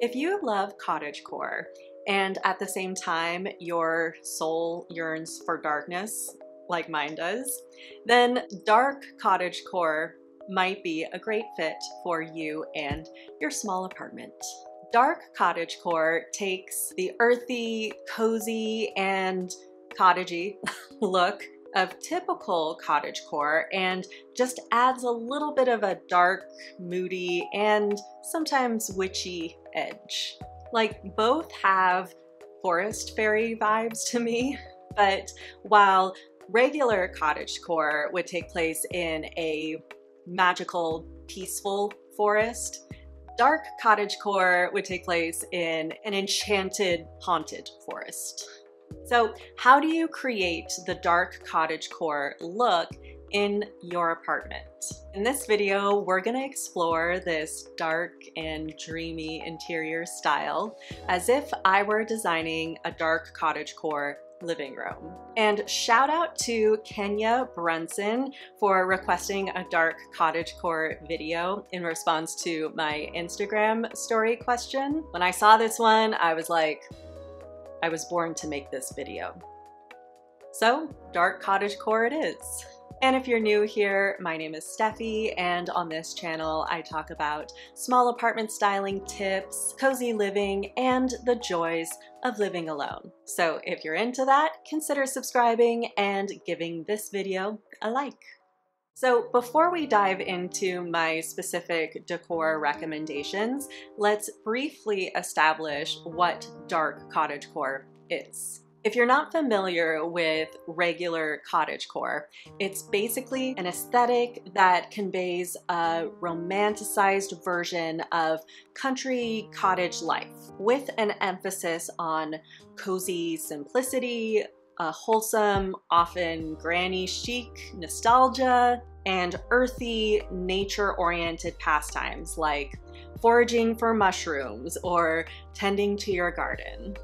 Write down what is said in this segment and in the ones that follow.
If you love cottagecore and at the same time your soul yearns for darkness, like mine does, then dark cottagecore might be a great fit for you and your small apartment. Dark cottagecore takes the earthy, cozy, and cottagey look of typical cottagecore and just adds a little bit of a dark, moody, and sometimes witchy edge. Like both have forest fairy vibes to me, but while regular cottagecore would take place in a magical, peaceful forest, dark cottagecore would take place in an enchanted, haunted forest. So how do you create the dark cottagecore look in your apartment. In this video, we're gonna explore this dark and dreamy interior style as if I were designing a dark cottagecore living room. And shout out to Kenya Brunson for requesting a dark cottagecore video in response to my Instagram story question. When I saw this one, I was like, I was born to make this video. So, dark cottagecore it is. And if you're new here, my name is Steffi, and on this channel I talk about small apartment styling tips, cozy living, and the joys of living alone. So if you're into that, consider subscribing and giving this video a like. So before we dive into my specific decor recommendations, let's briefly establish what dark cottagecore is. If you're not familiar with regular cottagecore, it's basically an aesthetic that conveys a romanticized version of country cottage life with an emphasis on cozy simplicity, a wholesome, often granny chic nostalgia, and earthy, nature-oriented pastimes like foraging for mushrooms or tending to your garden.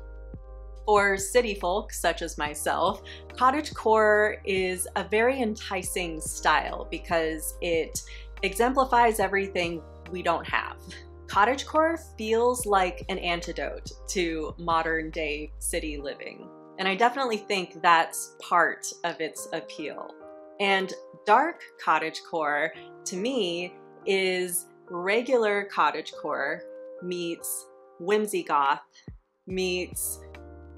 For city folk, such as myself, cottagecore is a very enticing style because it exemplifies everything we don't have. Cottagecore feels like an antidote to modern day city living. And I definitely think that's part of its appeal. And dark cottagecore, to me, is regular cottagecore meets whimsy goth meets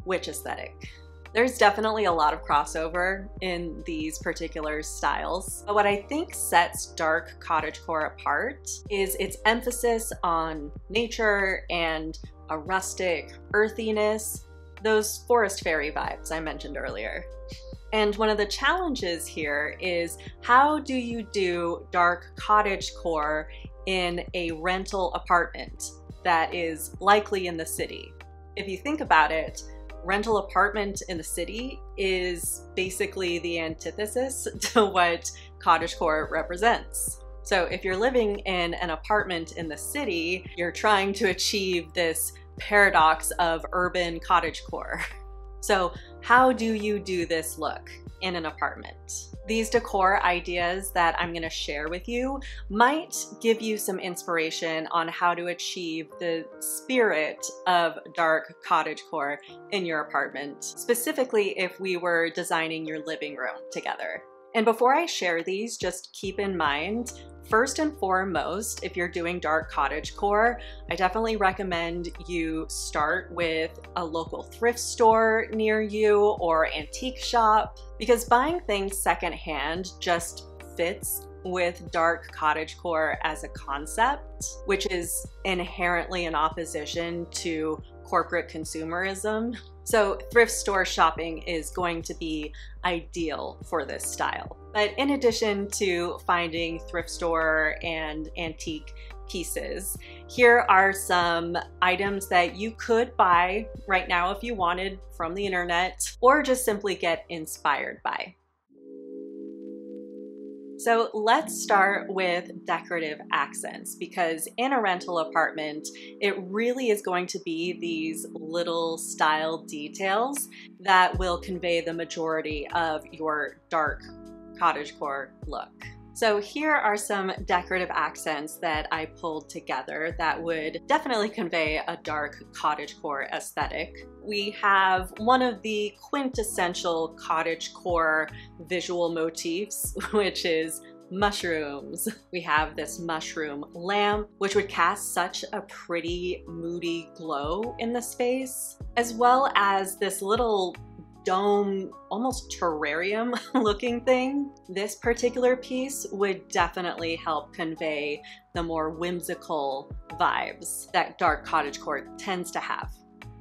witch aesthetic. There's definitely a lot of crossover in these particular styles, but what I think sets dark cottagecore apart is its emphasis on nature and a rustic earthiness, those forest fairy vibes I mentioned earlier. And one of the challenges here is how do you do dark cottagecore in a rental apartment that is likely in the city? If you think about it, rental apartment in the city is basically the antithesis to what cottagecore represents. So if you're living in an apartment in the city, you're trying to achieve this paradox of urban cottagecore. So how do you do this look in an apartment? These decor ideas that I'm gonna share with you might give you some inspiration on how to achieve the spirit of dark cottagecore in your apartment, specifically if we were designing your living room together. And before I share these, just keep in mind First and foremost, if you're doing dark cottagecore, I definitely recommend you start with a local thrift store near you or antique shop because buying things secondhand just fits with dark cottagecore as a concept, which is inherently in opposition to corporate consumerism. So thrift store shopping is going to be ideal for this style. But in addition to finding thrift store and antique pieces, here are some items that you could buy right now if you wanted from the internet or just simply get inspired by. So let's start with decorative accents because in a rental apartment, it really is going to be these little style details that will convey the majority of your dark cottagecore look. So here are some decorative accents that I pulled together that would definitely convey a dark cottagecore aesthetic. We have one of the quintessential cottagecore visual motifs, which is mushrooms. We have this mushroom lamp, which would cast such a pretty moody glow in the space, as well as this little dome, almost terrarium looking thing. This particular piece would definitely help convey the more whimsical vibes that dark cottagecore tends to have.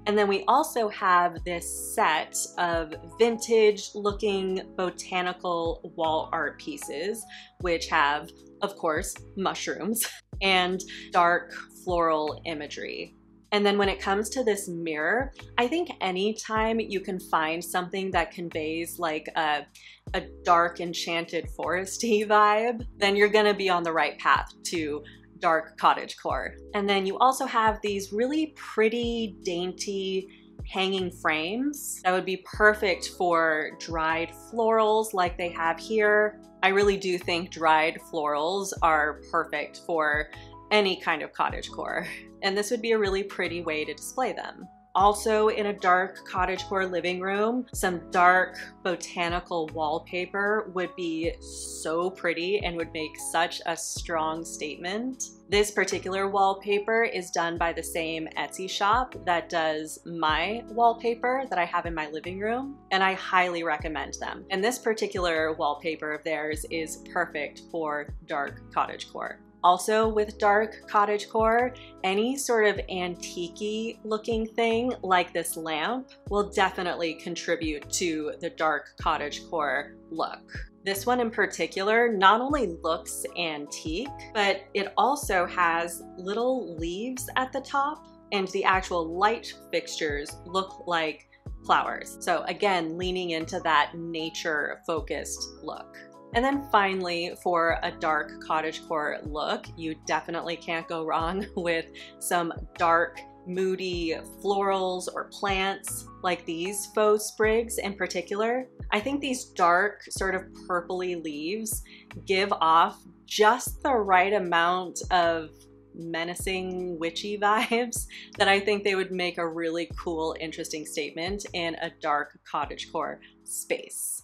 And then we also have this set of vintage looking botanical wall art pieces, which have, of course, mushrooms and dark floral imagery. And then when it comes to this mirror, I think anytime you can find something that conveys like a, a dark enchanted foresty vibe, then you're gonna be on the right path to dark cottage core. And then you also have these really pretty, dainty, hanging frames that would be perfect for dried florals like they have here. I really do think dried florals are perfect for any kind of cottage core and this would be a really pretty way to display them. Also in a dark cottagecore living room, some dark botanical wallpaper would be so pretty and would make such a strong statement. This particular wallpaper is done by the same Etsy shop that does my wallpaper that I have in my living room, and I highly recommend them. And this particular wallpaper of theirs is perfect for dark cottagecore. Also with dark cottagecore, any sort of antique looking thing like this lamp will definitely contribute to the dark cottagecore look. This one in particular not only looks antique, but it also has little leaves at the top and the actual light fixtures look like flowers. So again, leaning into that nature focused look. And then finally, for a dark cottagecore look, you definitely can't go wrong with some dark moody florals or plants like these faux sprigs in particular. I think these dark sort of purpley leaves give off just the right amount of menacing witchy vibes that I think they would make a really cool interesting statement in a dark cottagecore space.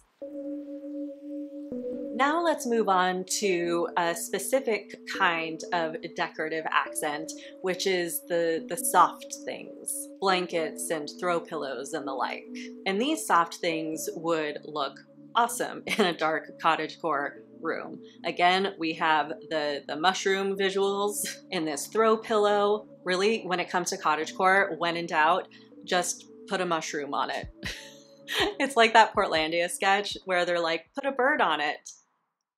Now let's move on to a specific kind of decorative accent, which is the, the soft things, blankets and throw pillows and the like. And these soft things would look awesome in a dark cottagecore room. Again, we have the, the mushroom visuals in this throw pillow. Really, when it comes to cottagecore, when in doubt, just put a mushroom on it. it's like that Portlandia sketch where they're like, put a bird on it.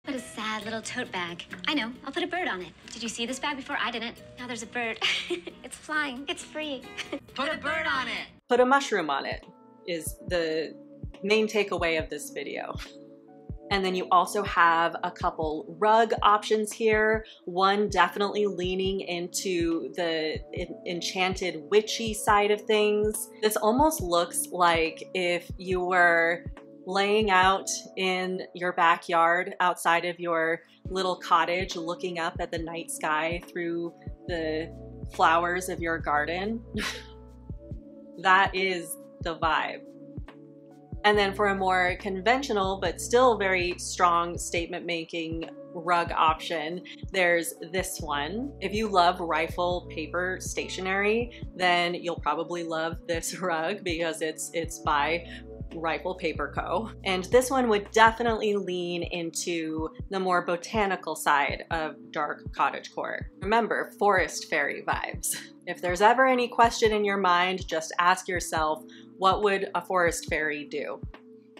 What a sad little tote bag. I know, I'll put a bird on it. Did you see this bag before? I didn't. Now there's a bird. it's flying, it's free. put a bird on it. Put a mushroom on it is the main takeaway of this video. And then you also have a couple rug options here. One definitely leaning into the enchanted witchy side of things. This almost looks like if you were laying out in your backyard outside of your little cottage looking up at the night sky through the flowers of your garden. that is the vibe. And then for a more conventional but still very strong statement making rug option, there's this one. If you love rifle paper stationery, then you'll probably love this rug because it's it's by Rifle Paper Co. And this one would definitely lean into the more botanical side of dark cottagecore. Remember, forest fairy vibes. If there's ever any question in your mind, just ask yourself, what would a forest fairy do?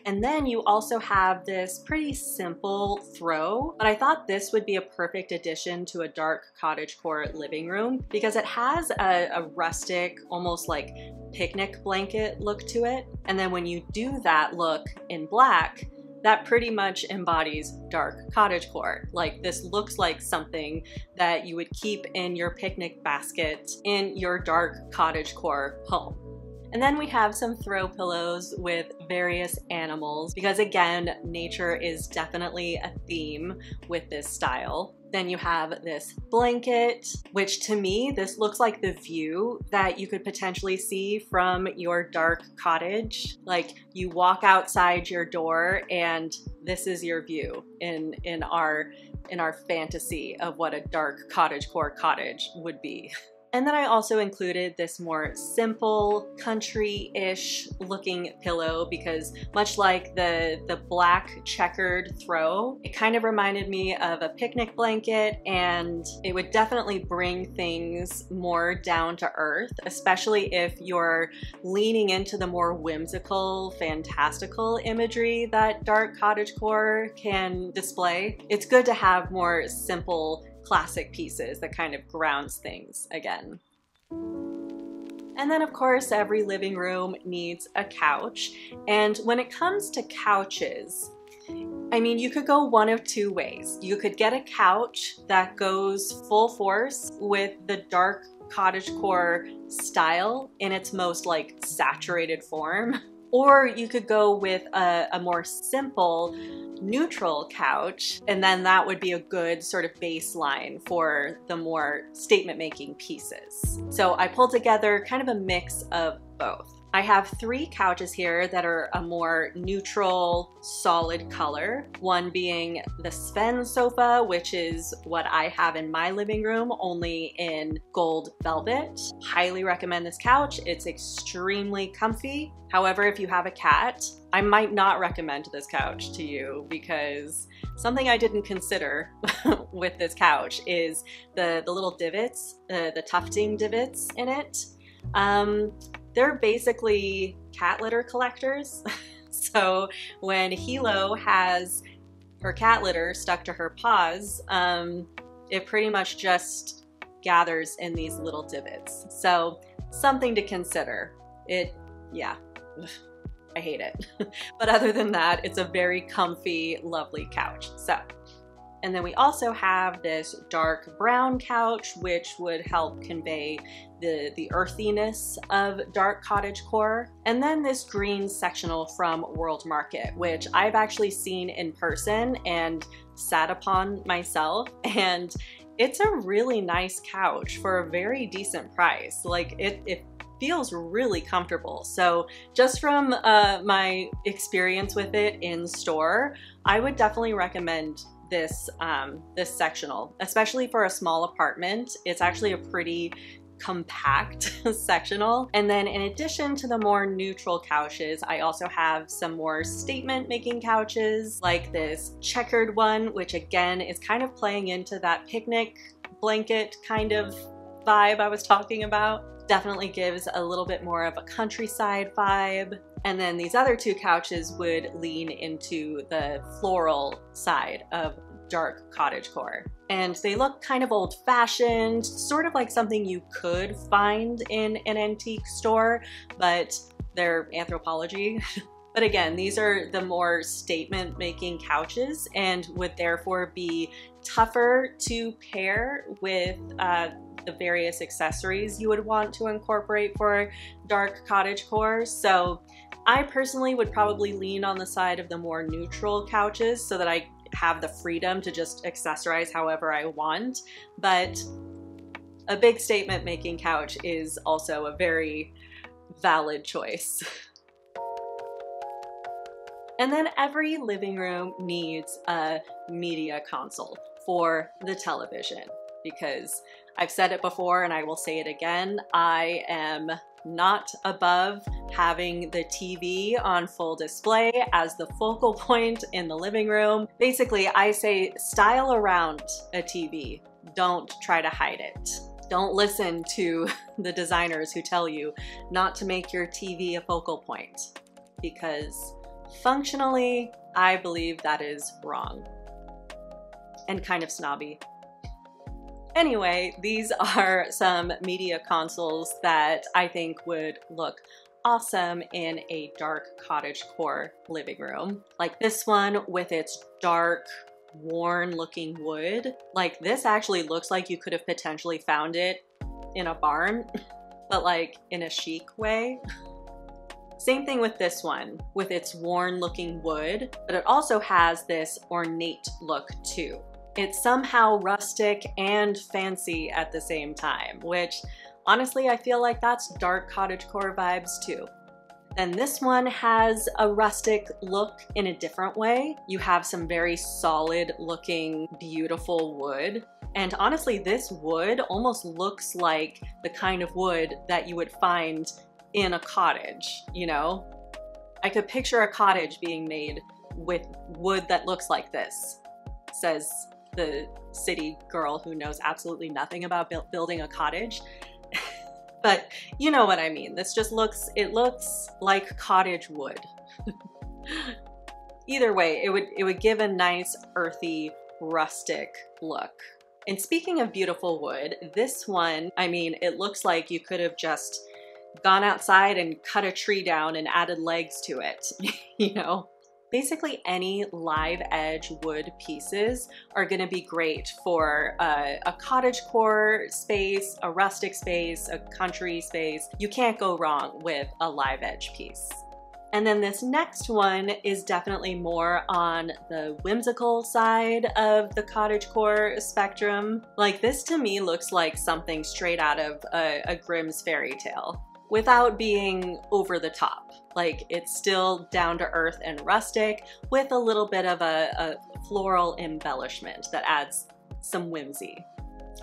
And then you also have this pretty simple throw, but I thought this would be a perfect addition to a dark cottagecore living room because it has a, a rustic, almost like picnic blanket look to it. And then when you do that look in black, that pretty much embodies dark cottagecore. Like this looks like something that you would keep in your picnic basket in your dark cottagecore home. And then we have some throw pillows with various animals because again, nature is definitely a theme with this style. Then you have this blanket, which to me, this looks like the view that you could potentially see from your dark cottage. Like you walk outside your door and this is your view in, in our in our fantasy of what a dark cottagecore cottage would be. And then I also included this more simple, country-ish looking pillow because much like the, the black checkered throw, it kind of reminded me of a picnic blanket and it would definitely bring things more down to earth, especially if you're leaning into the more whimsical, fantastical imagery that dark cottagecore can display. It's good to have more simple classic pieces that kind of grounds things again. And then of course every living room needs a couch. And when it comes to couches, I mean, you could go one of two ways. You could get a couch that goes full force with the dark cottagecore style in its most like saturated form. Or you could go with a, a more simple neutral couch, and then that would be a good sort of baseline for the more statement making pieces. So I pulled together kind of a mix of both. I have three couches here that are a more neutral, solid color. One being the Sven sofa, which is what I have in my living room, only in gold velvet. Highly recommend this couch. It's extremely comfy. However, if you have a cat, I might not recommend this couch to you because something I didn't consider with this couch is the, the little divots, uh, the tufting divots in it. Um, they're basically cat litter collectors. so when Hilo has her cat litter stuck to her paws, um, it pretty much just gathers in these little divots. So something to consider. It, yeah, I hate it. but other than that, it's a very comfy, lovely couch. So and then we also have this dark brown couch, which would help convey the, the earthiness of dark cottage core. And then this green sectional from World Market, which I've actually seen in person and sat upon myself. And it's a really nice couch for a very decent price. Like it, it feels really comfortable. So just from uh, my experience with it in store, I would definitely recommend this um, this sectional, especially for a small apartment. It's actually a pretty compact sectional. And then in addition to the more neutral couches, I also have some more statement making couches like this checkered one, which again is kind of playing into that picnic blanket kind of vibe I was talking about. Definitely gives a little bit more of a countryside vibe. And then these other two couches would lean into the floral side of dark cottage core. And they look kind of old fashioned, sort of like something you could find in an antique store, but they're Anthropologie. But again, these are the more statement making couches and would therefore be tougher to pair with uh, the various accessories you would want to incorporate for dark cottage core. So I personally would probably lean on the side of the more neutral couches so that I have the freedom to just accessorize however I want. But a big statement making couch is also a very valid choice. and then every living room needs a media console for the television because I've said it before and I will say it again. I am not above having the TV on full display as the focal point in the living room. Basically, I say style around a TV. Don't try to hide it. Don't listen to the designers who tell you not to make your TV a focal point because functionally, I believe that is wrong and kind of snobby Anyway, these are some media consoles that I think would look awesome in a dark cottage core living room. Like this one with its dark, worn looking wood. Like this actually looks like you could have potentially found it in a barn, but like in a chic way. Same thing with this one, with its worn looking wood, but it also has this ornate look too. It's somehow rustic and fancy at the same time, which honestly I feel like that's dark cottagecore vibes too. Then this one has a rustic look in a different way. You have some very solid looking, beautiful wood. And honestly, this wood almost looks like the kind of wood that you would find in a cottage, you know? I could picture a cottage being made with wood that looks like this, says the city girl who knows absolutely nothing about building a cottage. but you know what I mean. This just looks, it looks like cottage wood. Either way, it would, it would give a nice earthy, rustic look. And speaking of beautiful wood, this one, I mean, it looks like you could have just gone outside and cut a tree down and added legs to it, you know? Basically any live edge wood pieces are gonna be great for a, a cottage core space, a rustic space, a country space. You can't go wrong with a live edge piece. And then this next one is definitely more on the whimsical side of the cottagecore spectrum. Like this to me looks like something straight out of a, a Grimm's fairy tale without being over the top. Like it's still down to earth and rustic with a little bit of a, a floral embellishment that adds some whimsy.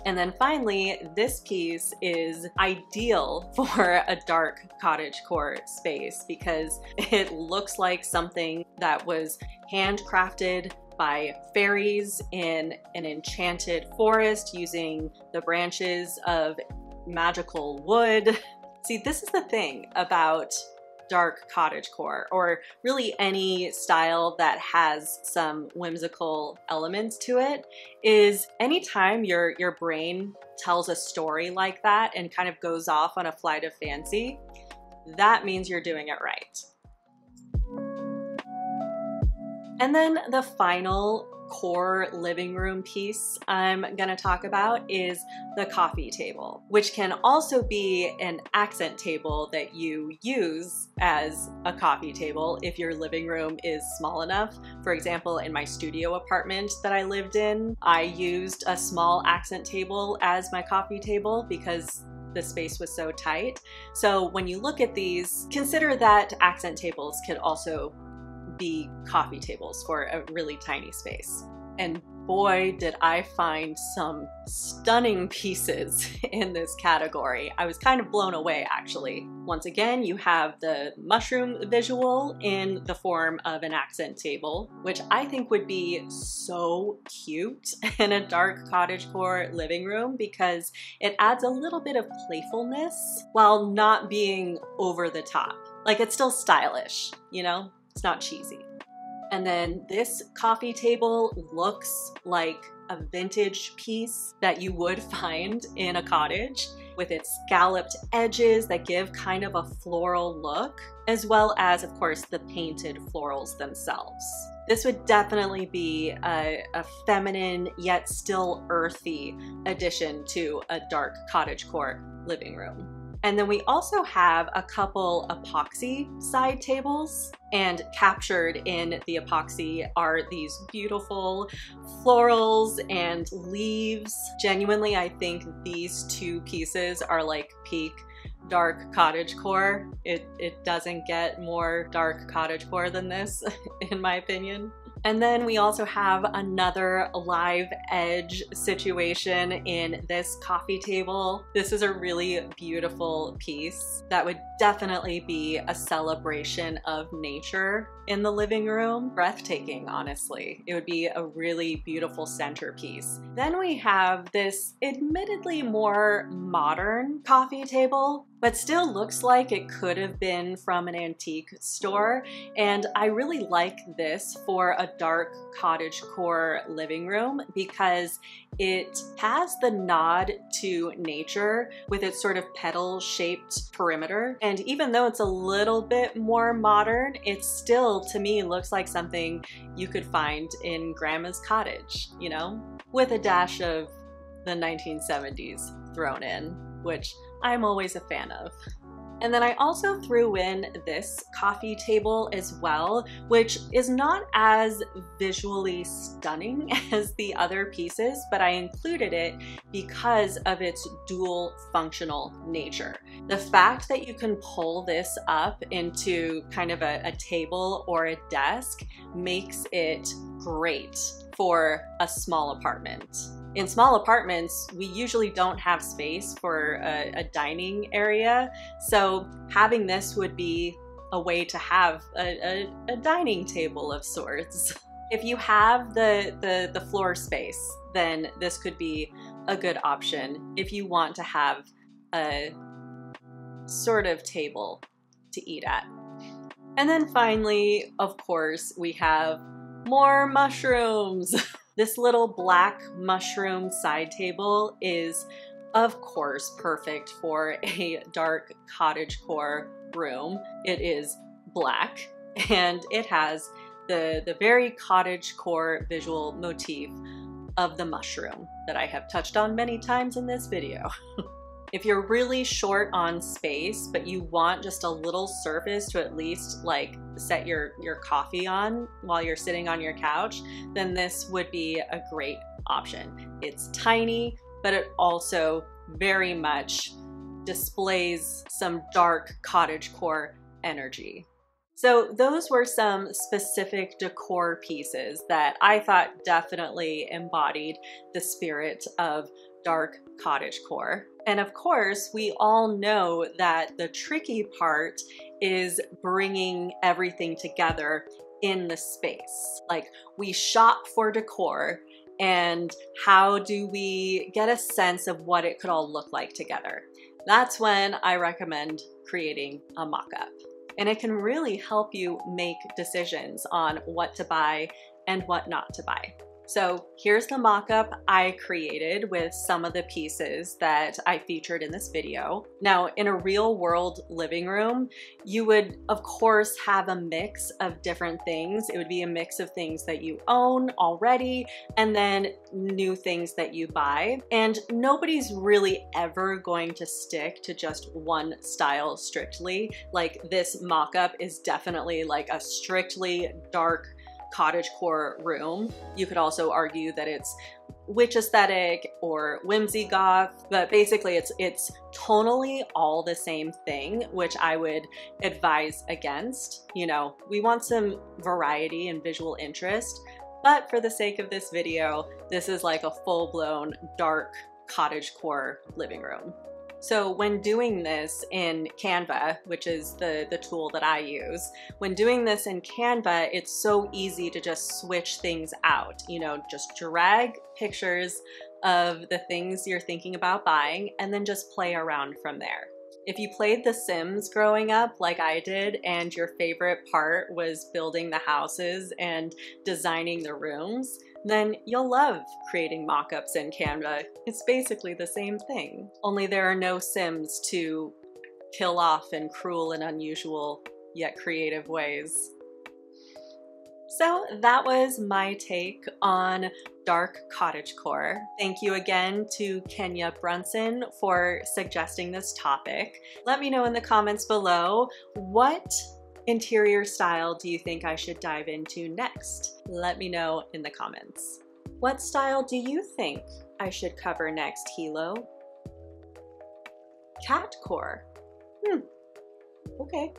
And then finally, this piece is ideal for a dark cottage core space because it looks like something that was handcrafted by fairies in an enchanted forest using the branches of magical wood. See, this is the thing about dark cottage core or really any style that has some whimsical elements to it is anytime your your brain tells a story like that and kind of goes off on a flight of fancy that means you're doing it right. And then the final core living room piece I'm gonna talk about is the coffee table, which can also be an accent table that you use as a coffee table if your living room is small enough. For example, in my studio apartment that I lived in, I used a small accent table as my coffee table because the space was so tight. So when you look at these, consider that accent tables could also be coffee tables for a really tiny space. And boy, did I find some stunning pieces in this category. I was kind of blown away, actually. Once again, you have the mushroom visual in the form of an accent table, which I think would be so cute in a dark cottagecore living room because it adds a little bit of playfulness while not being over the top. Like it's still stylish, you know? It's not cheesy. And then this coffee table looks like a vintage piece that you would find in a cottage with its scalloped edges that give kind of a floral look, as well as, of course, the painted florals themselves. This would definitely be a, a feminine yet still earthy addition to a dark cottagecore living room. And then we also have a couple epoxy side tables and captured in the epoxy are these beautiful florals and leaves. Genuinely, I think these two pieces are like peak dark cottage core. It, it doesn't get more dark cottage core than this, in my opinion. And then we also have another live edge situation in this coffee table. This is a really beautiful piece that would definitely be a celebration of nature in the living room. Breathtaking, honestly. It would be a really beautiful centerpiece. Then we have this admittedly more modern coffee table but still looks like it could have been from an antique store. And I really like this for a dark cottage core living room because it has the nod to nature with its sort of petal shaped perimeter. And even though it's a little bit more modern, it still, to me, looks like something you could find in grandma's cottage, you know, with a dash of the 1970s thrown in, which I'm always a fan of. And then I also threw in this coffee table as well, which is not as visually stunning as the other pieces, but I included it because of its dual functional nature. The fact that you can pull this up into kind of a, a table or a desk makes it great for a small apartment. In small apartments, we usually don't have space for a, a dining area, so having this would be a way to have a, a, a dining table of sorts. If you have the, the, the floor space, then this could be a good option if you want to have a sort of table to eat at. And then finally, of course, we have more mushrooms. this little black mushroom side table is of course perfect for a dark cottagecore room. It is black and it has the, the very cottagecore visual motif of the mushroom that I have touched on many times in this video. If you're really short on space, but you want just a little surface to at least like set your, your coffee on while you're sitting on your couch, then this would be a great option. It's tiny, but it also very much displays some dark cottage core energy. So those were some specific decor pieces that I thought definitely embodied the spirit of dark cottage core. And of course, we all know that the tricky part is bringing everything together in the space. Like we shop for decor and how do we get a sense of what it could all look like together? That's when I recommend creating a mock-up. And it can really help you make decisions on what to buy and what not to buy. So here's the mock-up I created with some of the pieces that I featured in this video. Now, in a real world living room, you would of course have a mix of different things. It would be a mix of things that you own already and then new things that you buy. And nobody's really ever going to stick to just one style strictly. Like this mock-up is definitely like a strictly dark cottage core room. You could also argue that it's witch aesthetic or whimsy goth, but basically it's it's tonally all the same thing, which I would advise against. You know, we want some variety and visual interest, but for the sake of this video, this is like a full-blown dark cottage core living room. So when doing this in Canva, which is the, the tool that I use, when doing this in Canva, it's so easy to just switch things out. You know, just drag pictures of the things you're thinking about buying and then just play around from there. If you played The Sims growing up like I did and your favorite part was building the houses and designing the rooms, then you'll love creating mockups in Canva. It's basically the same thing, only there are no Sims to kill off in cruel and unusual yet creative ways. So that was my take on dark cottagecore. Thank you again to Kenya Brunson for suggesting this topic. Let me know in the comments below what interior style do you think I should dive into next? Let me know in the comments. What style do you think I should cover next, Hilo? Catcore. Hmm. Okay.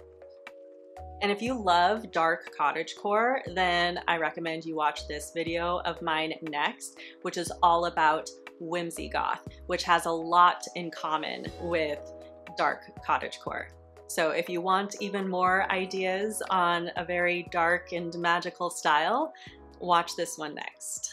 And if you love dark cottagecore, then I recommend you watch this video of mine next, which is all about whimsy goth, which has a lot in common with dark cottagecore. So if you want even more ideas on a very dark and magical style, watch this one next.